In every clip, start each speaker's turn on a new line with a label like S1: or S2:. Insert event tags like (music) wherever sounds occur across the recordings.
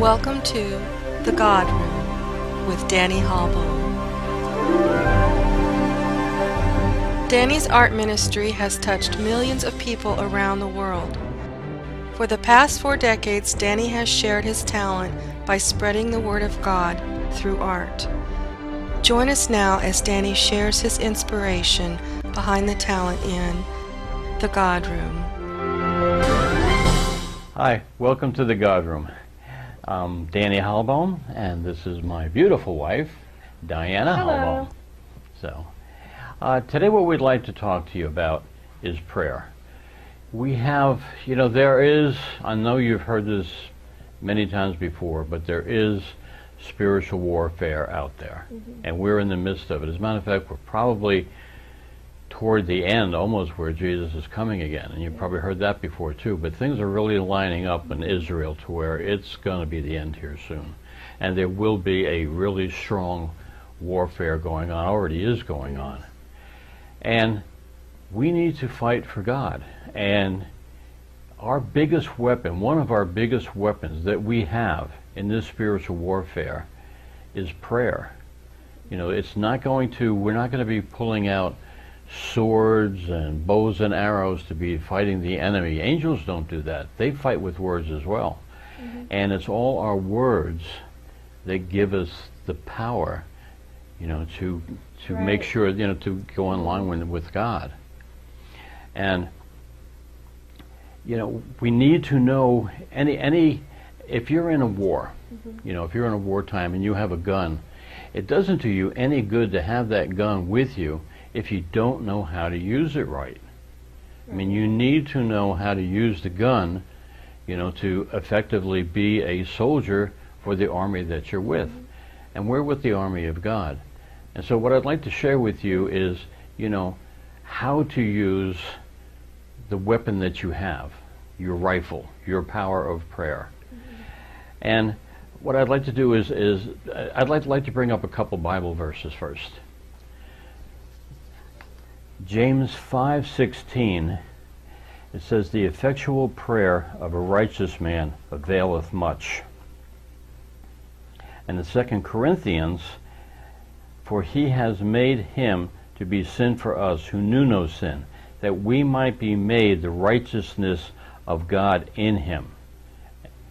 S1: Welcome to The God Room with Danny Hahlbohm. Danny's art ministry has touched millions of people around the world. For the past four decades, Danny has shared his talent by spreading the Word of God through art. Join us now as Danny shares his inspiration behind the talent in The God Room.
S2: Hi, welcome to The God Room. I'm Danny Hahlbohm, and this is my beautiful wife, Diana
S3: Hello.
S2: Hahlbohm. So, uh, today what we'd like to talk to you about is prayer. We have, you know, there is, I know you've heard this many times before, but there is spiritual warfare out there, and we're in the midst of it. As a matter of fact, we're probably toward the end, almost where Jesus is coming again. And you've probably heard that before too. But things are really lining up in Israel to where it's going to be the end here soon. And there will be a really strong warfare going on, already is going on. And we need to fight for God. And our biggest weapon, one of our biggest weapons that we have in this spiritual warfare is prayer. You know, it's not going to, we're not going to be pulling out swords and bows and arrows to be fighting the enemy. Angels don't do that. They fight with words as well. Mm-hmm. And it's all our words that give us the power, you know, to to make sure, you know, to go in line with, with God. And you know, we need to know any any if you're in a war, mm-hmm. you know, if you're in a wartime and you have a gun, it doesn't do you any good to have that gun with you if you don't know how to use it right. I mean, you need to know how to use the gun, you know, to effectively be a soldier for the army that you're with. And we're with the army of God. And so what I'd like to share with you is, you know, how to use the weapon that you have, your rifle, your power of prayer. And what I'd like to do is, is uh, I'd like, like to bring up a couple Bible verses first. James 5:16 it says the effectual prayer of a righteous man availeth much. And in 2 Corinthians for he has made him to be sin for us who knew no sin that we might be made the righteousness of God in him.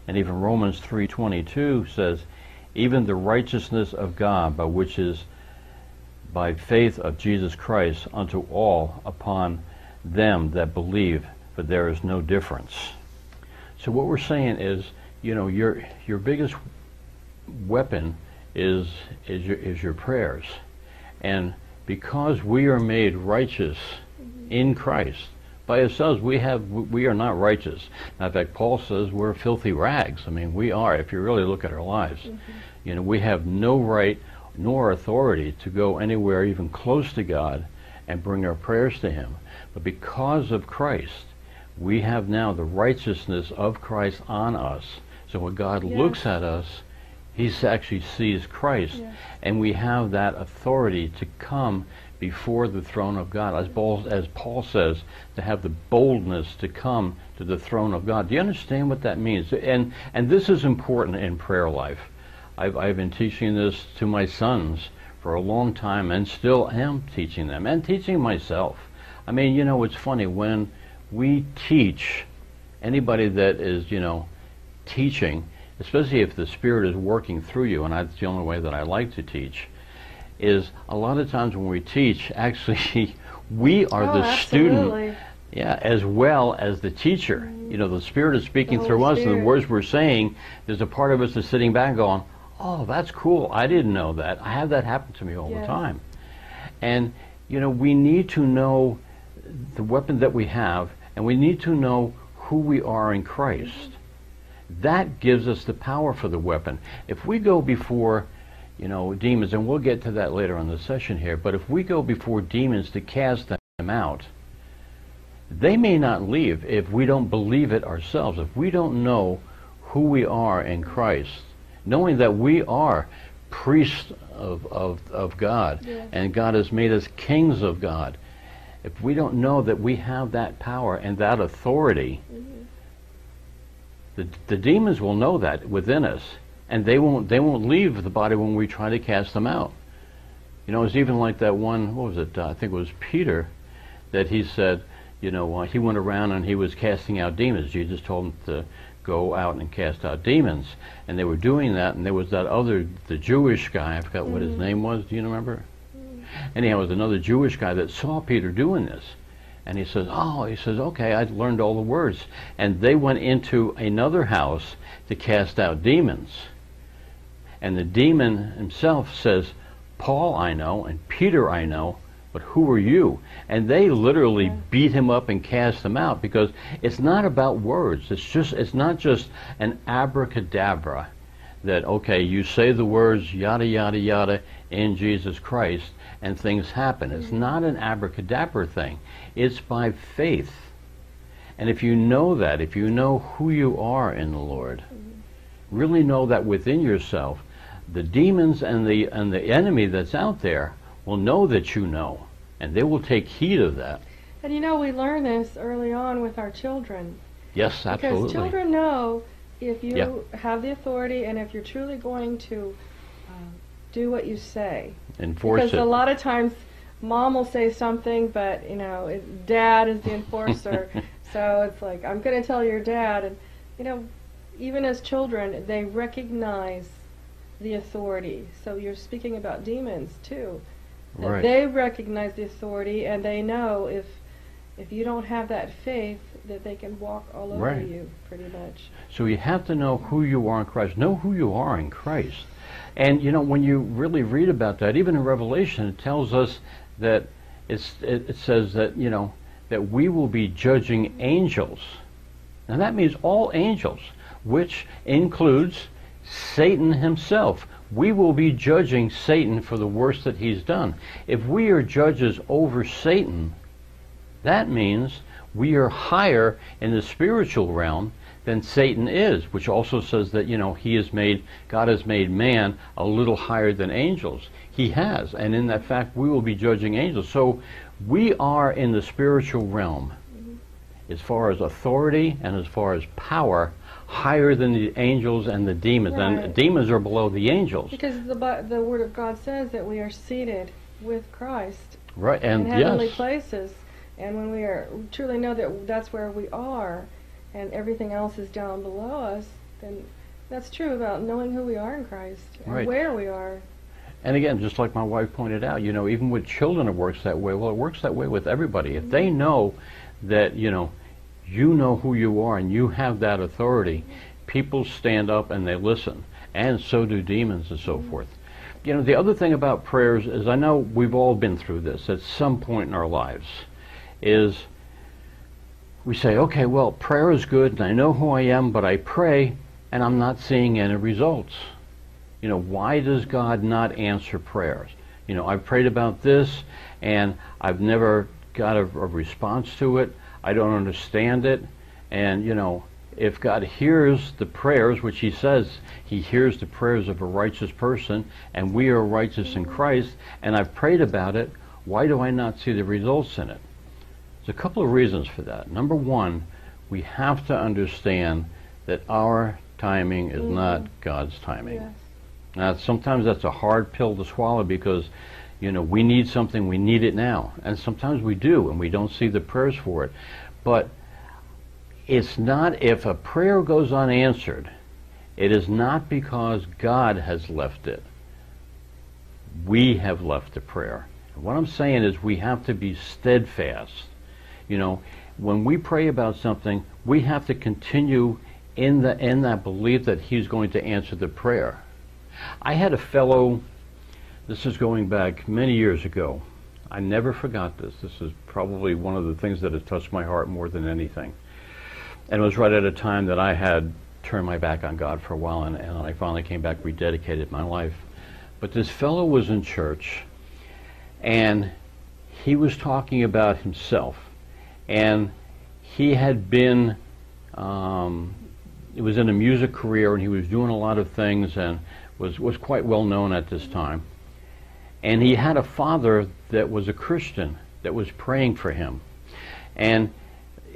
S2: And even Romans 3:22 says even the righteousness of God by which is by faith of Jesus Christ unto all upon them that believe, for there is no difference. So what we're saying is, you know, your your biggest weapon is is your is your prayers. And because we are made righteous in Christ, by ourselves we have we are not righteous. Now, in fact, Paul says we're filthy rags. I mean, we are. If you really look at our lives, mm-hmm. you know, we have no right nor authority to go anywhere even close to God and bring our prayers to Him. But because of Christ, we have now the righteousness of Christ on us. So when God
S3: Yes.
S2: looks at us, He actually sees Christ,
S3: Yes.
S2: and we have that authority to come before the throne of God. As Paul, as Paul says, to have the boldness to come to the throne of God. Do you understand what that means? And and this is important in prayer life. I've, I've been teaching this to my sons for a long time and still am teaching them and teaching myself. I mean, you know, it's funny when we teach anybody that is, you know, teaching, especially if the Spirit is working through you, and that's the only way that I like to teach, is a lot of times when we teach, (laughs) actually, we are
S3: Oh,
S2: the student yeah, as well as the teacher. You know, the Spirit is speaking through
S3: Holy
S2: us, and the words we're saying, there's a part of us that's sitting back going, oh, that's cool. I didn't know that. I have that happen to me all the time. And, you know, we need to know the weapon that we have, and we need to know who we are in Christ. Mm-hmm. That gives us the power for the weapon. If we go before, you know, demons, and we'll get to that later on the session here, but if we go before demons to cast them out, they may not leave if we don't believe it ourselves. If we don't know who we are in Christ, knowing that we are priests of, of, of God and God has made us kings of God, if we don't know that we have that power and that authority, The, the demons will know that within us, and they won't they won't leave the body when we try to cast them out. You know, it's even like that one. What was it? Uh, I think it was Peter that he said. You know, uh, he went around and he was casting out demons. Jesus told him to go out and cast out demons, and they were doing that. And there was that other, the Jewish guy. I forgot mm-hmm. what his mm-hmm. name was. Do you remember? Mm-hmm. Anyhow, it was another Jewish guy that saw Peter doing this. And he says, Oh, he says, okay, I learned all the words. And they went into another house to cast out demons. And the demon himself says, Paul I know, and Peter I know, but who are you? And they literally yeah. beat him up and cast him out because it's not about words. It's just it's not just an abracadabra that okay, you say the words yada yada yada in Jesus Christ and things happen. It's mm-hmm. not an abracadabra thing. It's by faith. And if you know that, if you know who you are in the Lord, mm-hmm. really know that within yourself, the demons and the and the enemy that's out there will know that you know, and they will take heed of that.
S1: And you know, we learn this early on with our children.
S2: Yes, absolutely.
S1: Because children know if you yeah. have the authority and if you're truly going to uh, do what you say.
S2: Enforce
S1: because
S2: it.
S1: a lot of times mom will say something, but you know, it, dad is the enforcer. (laughs) so it's like I'm going to tell your dad, and you know, even as children, they recognize the authority. So you're speaking about demons too.
S2: Right.
S1: They recognize the authority, and they know if if you don't have that faith, that they can walk all over
S2: right.
S1: you, pretty much.
S2: So you have to know who you are in Christ. Know who you are in Christ. And you know, when you really read about that, even in Revelation, it tells us that it's, it, it says that, you know, that we will be judging angels. Now that means all angels, which includes Satan himself. We will be judging Satan for the worst that he's done. If we are judges over Satan, that means we are higher in the spiritual realm than Satan is, which also says that, you know, he has made, God has made man a little higher than angels. He has. And in that fact, we will be judging angels. So we are in the spiritual realm as far as authority and as far as power higher than the angels and the demons. Right. And demons are below the angels.
S1: Because the, the Word of God says that we are seated with Christ
S2: right, and
S1: in heavenly
S2: yes.
S1: places. And when we are truly know that that's where we are, and everything else is down below us, then that's true about knowing who we are in Christ and
S2: right.
S1: where we are.
S2: And again, just like my wife pointed out, you know, even with children it works that way. Well, it works that way with everybody. If they mm-hmm. know that, you know, you know who you are and you have that authority, people stand up and they listen. And so do demons and so mm-hmm. forth. You know, the other thing about prayers is I know we've all been through this at some point in our lives, is we say, okay, well, prayer is good and I know who I am, but I pray and I'm not seeing any results. You know, why does God not answer prayers? You know, I've prayed about this and I've never got a, a response to it. I don't understand it. And, you know, if God hears the prayers, which He says He hears the prayers of a righteous person, and we are righteous in Christ, and I've prayed about it, why do I not see the results in it? There's a couple of reasons for that. Number one, we have to understand that our timing is mm-hmm. not God's timing. Yes. Now, sometimes that's a hard pill to swallow because, you know, we need something, we need it now. And sometimes we do, and we don't see the prayers for it. But it's not, if a prayer goes unanswered, it is not because God has left it. We have left the prayer. What I'm saying is we have to be steadfast. You know, when we pray about something, we have to continue in the in that belief that He's going to answer the prayer. I had a fellow, this is going back many years ago. I never forgot this. This is probably one of the things that has touched my heart more than anything. And it was right at a time that I had turned my back on God for a while, and, and I finally came back, rededicated my life. But this fellow was in church, and he was talking about himself. And he had been, um, he was in a music career, and he was doing a lot of things, and was, was quite well known at this time. And he had a father that was a Christian that was praying for him. And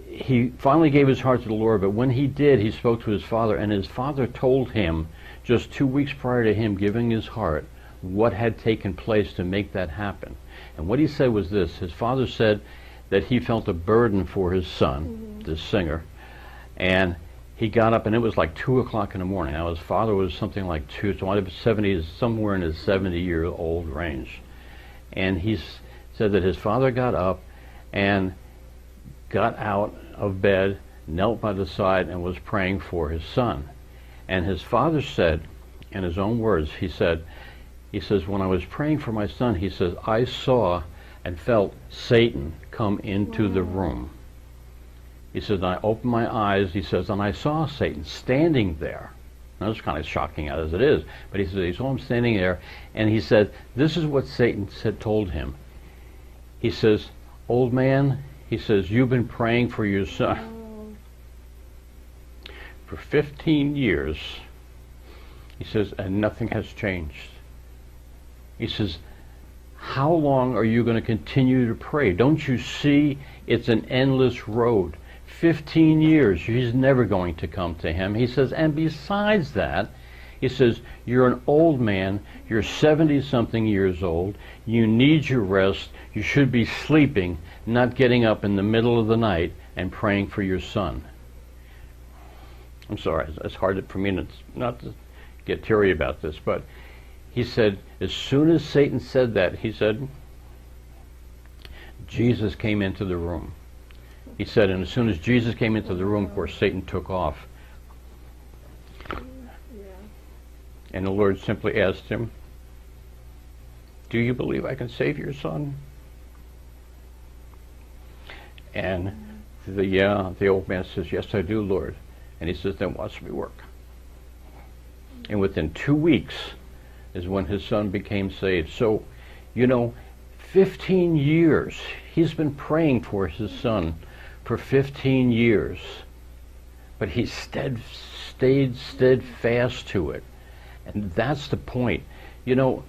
S2: he finally gave his heart to the Lord, but when he did, he spoke to his father, and his father told him, just two weeks prior to him giving his heart, what had taken place to make that happen. And what he said was this his father said that he felt a burden for his son, mm-hmm. this singer, and he got up, and it was like 2 o'clock in the morning. Now, his father was something like 2, so I 70, somewhere in his 70 year old range. And he said that his father got up and got out of bed, knelt by the side, and was praying for his son. And his father said, in his own words, he said, he says, when I was praying for my son, he says, I saw and felt Satan come into the room. He says, and I opened my eyes, he says, and I saw Satan standing there. Now, it's kind of shocking as it is, but he says, he saw him standing there, and he said, this is what Satan said, told him. He says, old man, he says, You've been praying for your son for 15 years. He says, and nothing has changed. He says, How long are you going to continue to pray? Don't you see it's an endless road? 15 years, She's never going to come to him. He says, and besides that, he says, You're an old man, you're 70 something years old, you need your rest, you should be sleeping, not getting up in the middle of the night and praying for your son. I'm sorry, it's hard for me not to get teary about this, but he said, as soon as Satan said that, he said, Jesus came into the room. He said, and as soon as Jesus came into the room, of course, Satan took off. And the Lord simply asked him, Do you believe I can save your son? And the yeah, the old man says, Yes, I do, Lord. And he says, Then watch me work. And within two weeks is when his son became saved. So, you know, 15 years. He's been praying for his son for 15 years. But he stead, stayed steadfast to it. And that's the point. You know,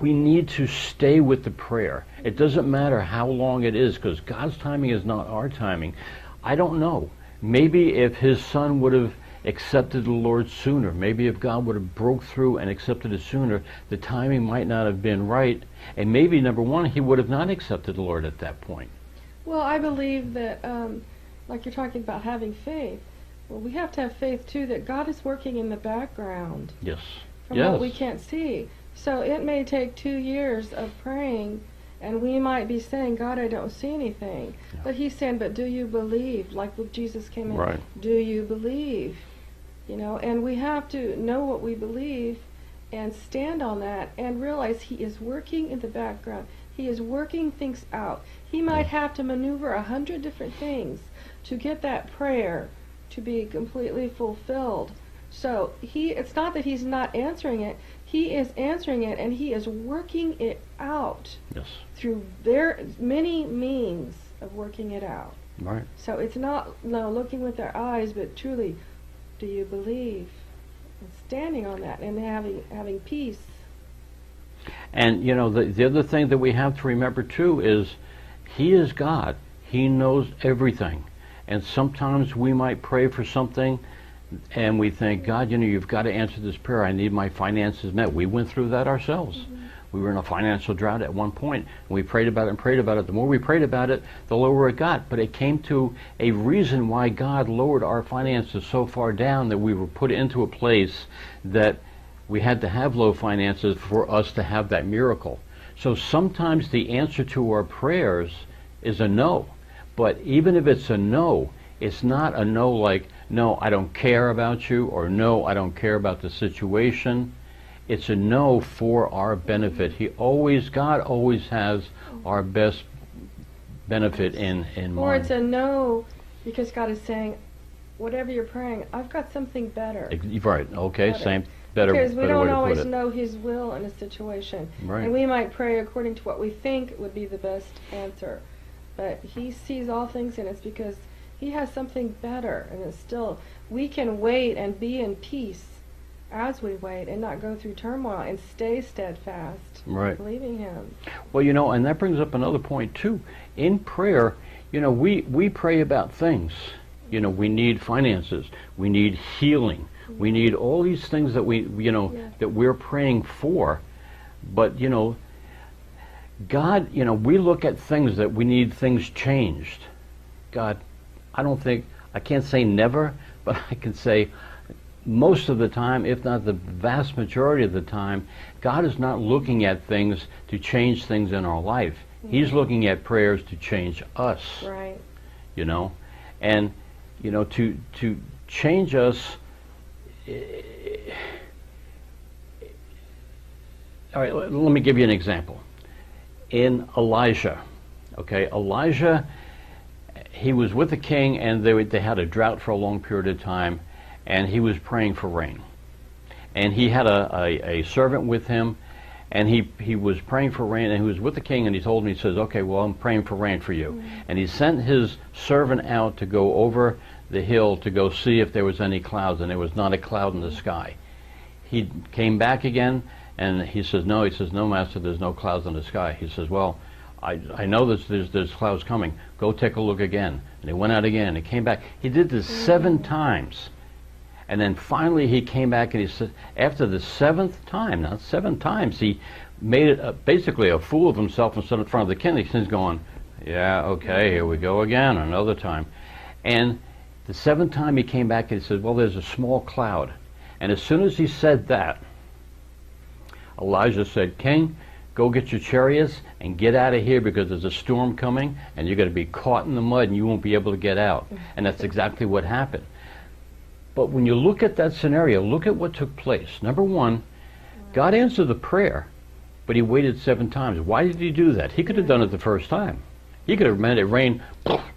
S2: we need to stay with the prayer. It doesn't matter how long it is because God's timing is not our timing. I don't know. Maybe if his son would have accepted the Lord sooner, maybe if God would have broke through and accepted it sooner, the timing might not have been right. And maybe, number one, he would have not accepted the Lord at that point.
S1: Well, I believe that, um, like you're talking about having faith, well, we have to have faith too that God is working in the background.
S2: Yes.
S1: From
S2: yes.
S1: what we can't see. So it may take two years of praying, and we might be saying, God, I don't see anything. Yeah. But He's saying, but do you believe? Like when Jesus came in,
S2: right.
S1: do you believe? You know, and we have to know what we believe and stand on that and realize He is working in the background. He is working things out. He might have to maneuver a hundred different things to get that prayer to be completely fulfilled. So he it's not that he's not answering it. He is answering it and he is working it out.
S2: Yes.
S1: Through their many means of working it out.
S2: Right.
S1: So it's not no looking with their eyes, but truly, do you believe? And standing on that and having having peace.
S2: And you know the the other thing that we have to remember too is he is God. He knows everything. And sometimes we might pray for something and we think, God, you know, you've got to answer this prayer. I need my finances met. We went through that ourselves. Mm-hmm. We were in a financial drought at one point, and we prayed about it and prayed about it. The more we prayed about it, the lower it got. But it came to a reason why God lowered our finances so far down that we were put into a place that we had to have low finances for us to have that miracle. So sometimes the answer to our prayers is a no. But even if it's a no, it's not a no like, no, I don't care about you, or no, I don't care about the situation. It's a no for our benefit. He always, God always has our best benefit in, in
S1: or
S2: mind.
S1: Or it's a no because God is saying, whatever you're praying, I've got something better.
S2: Right, okay, better. same, better
S1: Because we
S2: better
S1: don't always
S2: to put it.
S1: know His will in a situation.
S2: Right.
S1: And we might pray according to what we think would be the best answer. But He sees all things and it's because he has something better, and it's still, we can wait and be in peace as we wait and not go through turmoil and stay steadfast,
S2: right.
S1: believing Him.
S2: Well, you know, and that brings up another point, too. In prayer, you know, we, we pray about things. You know, we need finances. We need healing. We need all these things that we, you know,
S1: Yeah.
S2: that we're praying for. But, you know, God, you know, we look at things that we need things changed. God, I don't think, I can't say never, (laughs) but I can say most of the time, if not the vast majority of the time, God is not looking at things to change things in our life. He's looking at prayers to change us
S1: Right.
S2: you know and you know to to change us all right let, me give you an example. In elijah okay elijah he was with the king and they, they had a drought for a long period of time and he was praying for rain. And he had a, a, a servant with him and he, he was praying for rain and he was with the king and he told him he says okay well i'm praying for rain for you. Mm. And he sent his servant out to go over the hill to go see if there was any clouds and there was not a cloud in the sky. He came back again and he says no he says no master there's no clouds in the sky. He says well i, I know there's, there's, there's clouds coming. Go take a look again. And he went out again and he came back. He did this mm-hmm. seven times. And then finally he came back and he said, after the seventh time, now seven times, he made it a, basically a fool of himself and stood in front of the king. He's going, yeah, okay, here we go again, another time. And the seventh time he came back and he said, well, there's a small cloud. And as soon as he said that, Elijah said, King, go get your chariots and get out of here because there's a storm coming and you're going to be caught in the mud and you won't be able to get out. And that's exactly what happened. But when you look at that scenario, look at what took place. Number one, God answered the prayer, but he waited seven times. Why did he do that? He could have done it the first time. He could have made it rain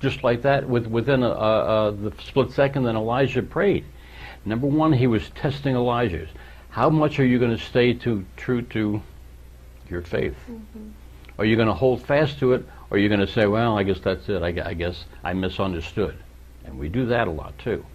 S2: just like that with, within a, a, a, the split second that Elijah prayed. Number one, he was testing Elijah's. How much are you going to stay to, true to your faith? Mm-hmm. Are you going to hold fast to it, or are you going to say, well, I guess that's it. I, I guess I misunderstood. And we do that a lot too.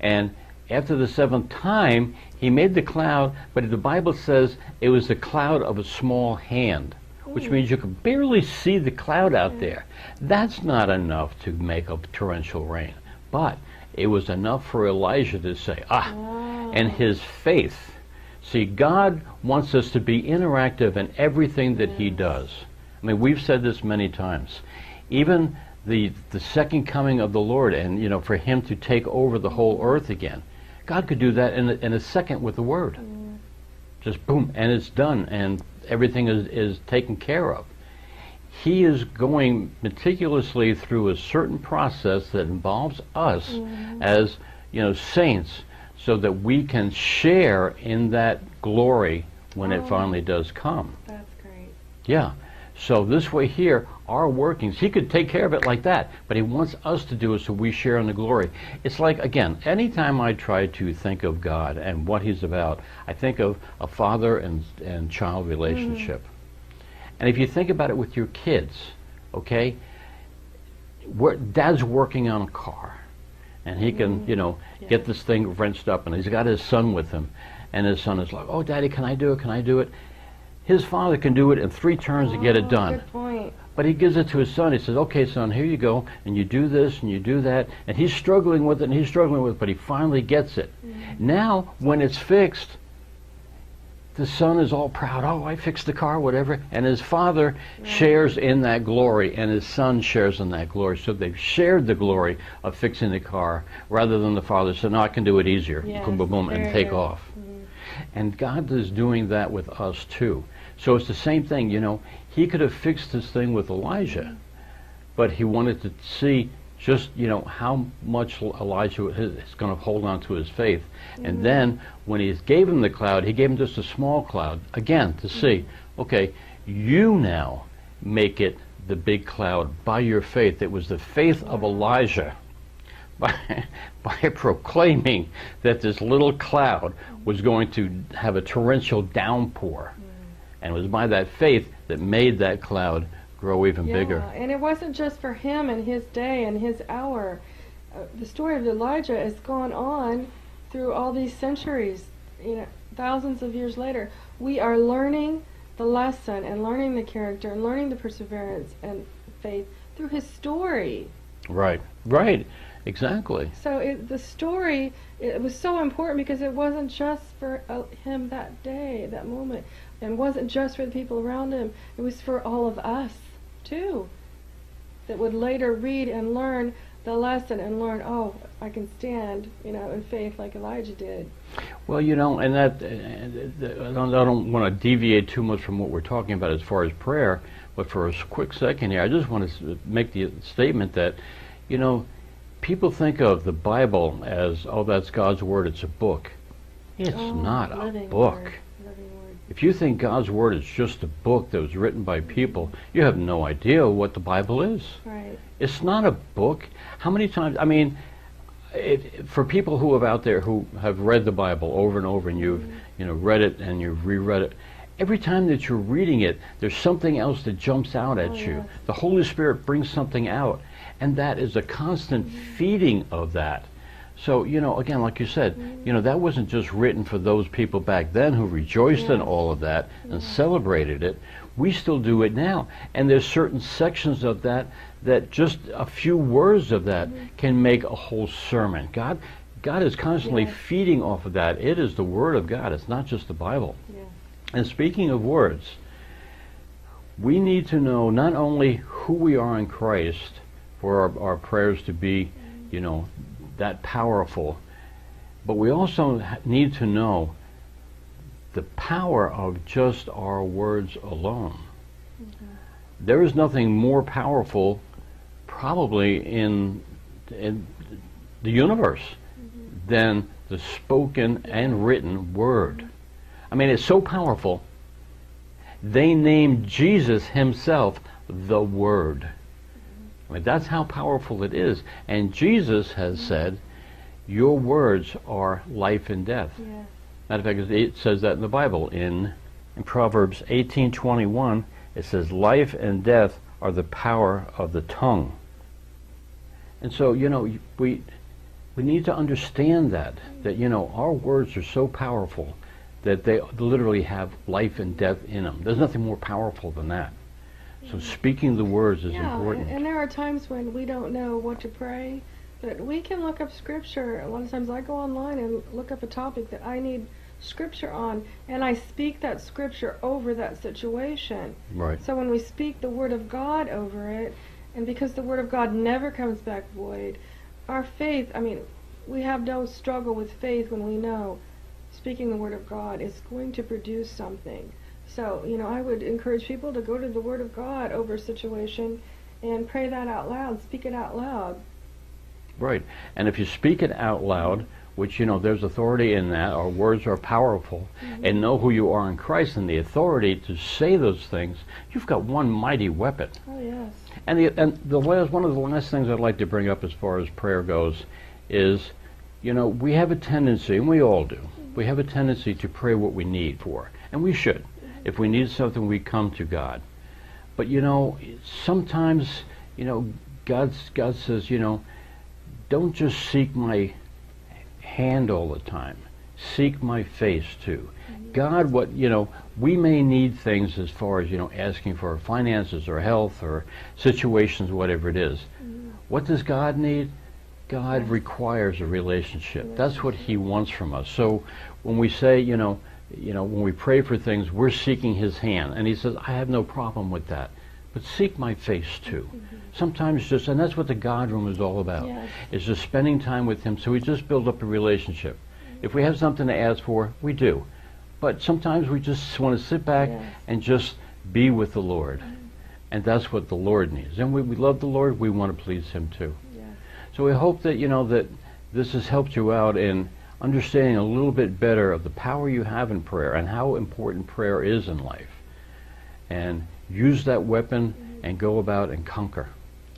S2: And after the seventh time, he made the cloud, but the Bible says it was the cloud of a small hand, which means you could barely see the cloud out there. That's not enough to make a torrential rain. But it was enough for Elijah to say, ah, and his faith. See, God wants us to be interactive in everything that He does. I mean, we've said this many times. Even the the second coming of the Lord, and you know, for Him to take over the whole earth again, God could do that in a, in a second with the Word. Just boom, and it's done, and everything is is taken care of. He is going meticulously through a certain process that involves us mm-hmm. as you know saints, so that we can share in that glory when it
S1: Oh.
S2: finally does come.
S1: That's great.
S2: Yeah. So this way here, our workings, he could take care of it like that, but he wants us to do it so we share in the glory. It's like, again, anytime I try to think of God and what he's about, I think of a father and, and child mm-hmm. relationship. And if you think about it with your kids, okay, dad's working on a car, and he can, mm-hmm. you know, get this thing wrenched up, and he's got his son with him, and his son is like, "Oh, daddy, can I do it? Can I do it?" His father can do it in three turns to get it
S1: Oh,
S2: done. But he gives it to his son. He says, "Okay, son, here you go, and you do this and you do that." And he's struggling with it, and he's struggling with it, but he finally gets it. Mm-hmm. Now, when it's fixed, the son is all proud. Oh, I fixed the car, whatever. And his father shares in that glory, and his son shares in that glory. So they've shared the glory of fixing the car, rather than the father said, "No, I can do it easier."
S1: Yes,
S2: boom, boom, boom, and take
S1: good.
S2: off. Mm-hmm. And God is doing that with us too. So it's the same thing, you know. He could have fixed this thing with Elijah, but he wanted to see just, you know, how much Elijah is going to hold on to his faith. And mm. then when he gave him the cloud, he gave him just a small cloud, again, to mm. see, okay, you now make it the big cloud by your faith. It was the faith of Elijah (laughs) by, by proclaiming that this little cloud was going to have a torrential downpour. Mm. And it was by that faith that made that cloud grow even
S1: yeah,
S2: bigger.
S1: and it wasn't just for him and his day and his hour. Uh, the story of Elijah has gone on through all these centuries, you know, thousands of years later. We are learning the lesson and learning the character and learning the perseverance and faith through his story.
S2: Right. Right. Exactly.
S1: So it, the story it was so important because it wasn't just for uh, him that day, that moment, and wasn't just for the people around him. It was for all of us too, that would later read and learn the lesson and learn. Oh, I can stand, you know, in faith like Elijah did.
S2: Well, you know, and that uh, I don't, I don't want to deviate too much from what we're talking about as far as prayer, but for a quick second here, I just want to make the statement that, you know, people think of the Bible as, oh, that's God's Word, it's a book. It's
S1: Oh,
S2: not a book.
S1: word.
S2: If you think God's Word is just a book that was written by people, you have no idea what the Bible is.
S1: Right.
S2: It's not a book. How many times? I mean, it, for people who have out there who have read the Bible over and over, and you've mm-hmm. you know read it and you've reread it, every time that you're reading it, there's something else that jumps out at
S1: Oh,
S2: you.
S1: yes.
S2: The Holy Spirit brings something out, and that is a constant mm-hmm. feeding of that. So you know, again, like you said, you know that wasn't just written for those people back then who rejoiced in all of that and celebrated it. We still do it now, and there's certain sections of that that just a few words of that mm-hmm. can make a whole sermon. God, God is constantly feeding off of that. It is the Word of God. It's not just the Bible. And speaking of words, we need to know not only who we are in Christ for our, our prayers to be, you know, that powerful, but we also need to know the power of just our words alone. Mm-hmm. There is nothing more powerful, probably in, in the universe, mm-hmm. than the spoken and written word. I mean, it's so powerful. They named Jesus himself the Word. I mean, that's how powerful it is. And Jesus has mm-hmm. said, Your words are life and death. Matter of fact, it says that in the Bible. In, in Proverbs 18:21, it says, "Life and death are the power of the tongue." And so, you know, we we need to understand that mm-hmm. that you know our words are so powerful that they literally have life and death in them. There's nothing more powerful than that. So speaking the words is
S1: yeah,
S2: important.
S1: And, and there are times when we don't know what to pray, but we can look up scripture. A lot of times I go online and look up a topic that I need scripture on, and I speak that scripture over that situation.
S2: right.
S1: So when we speak the word of God over it, and because the word of God never comes back void, our faith, I mean, we have no struggle with faith when we know speaking the word of God is going to produce something. So, you know, I would encourage people to go to the word of God over a situation and pray that out loud, speak it out loud.
S2: Right. And if you speak it out loud, which, you know, there's authority in that, our words are powerful, mm-hmm. and know who you are in Christ and the authority to say those things, you've got one mighty weapon.
S1: Oh, yes.
S2: And the, and the last, one of the last things I'd like to bring up as far as prayer goes is, you know, we have a tendency, and we all do, we have a tendency to pray what we need for. And we should. If we need something, we come to God. But, you know, sometimes, you know, God's, God says, you know, don't just seek my hand all the time. Seek my face too. Mm-hmm. God, what, you know, we may need things as far as, you know, asking for finances or health or situations, whatever it is. Mm-hmm. What does God need? God requires a relationship. That's what He wants from us. So when we say, you know, you know, when we pray for things, we're seeking His hand, and He says, "I have no problem with that, but seek My face too." Mm-hmm. Sometimes just, and that's what the God room is all about.
S1: Yes.
S2: Is just spending time with Him. So we just build up a relationship. Mm-hmm. If we have something to ask for, we do, but sometimes we just want to sit back
S1: Yes.
S2: and just be with the Lord, mm-hmm. and that's what the Lord needs. And we, we love the Lord. We want to please Him too. So we hope that you know that this has helped you out in understanding a little bit better of the power you have in prayer and how important prayer is in life. And use that weapon and go about and conquer.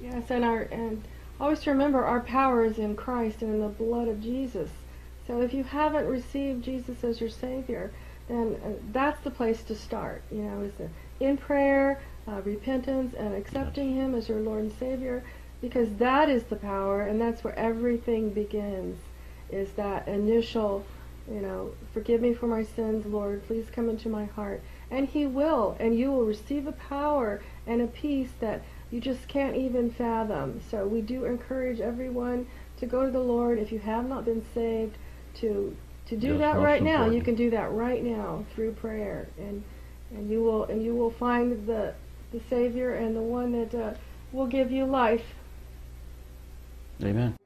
S1: Yes, and our and always remember our power is in Christ and in the blood of Jesus. So if you haven't received Jesus as your Savior, then uh, that's the place to start. You know, is in prayer, uh, repentance, and accepting Him as your Lord and Savior, because that is the power, and that's where everything begins. Is that initial, you know, forgive me for my sins, Lord, please come into my heart, and He will, and you will receive a power and a peace that you just can't even fathom. So we do encourage everyone to go to the Lord if you have not been saved to to do that right now. You can do that right now through prayer, and and you will and you will find the the Savior and the one that uh, will give you life.
S4: Amen.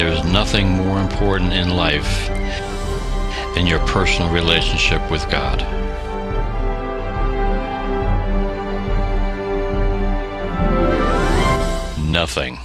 S2: There's nothing more important in life than your personal relationship with God. Nothing.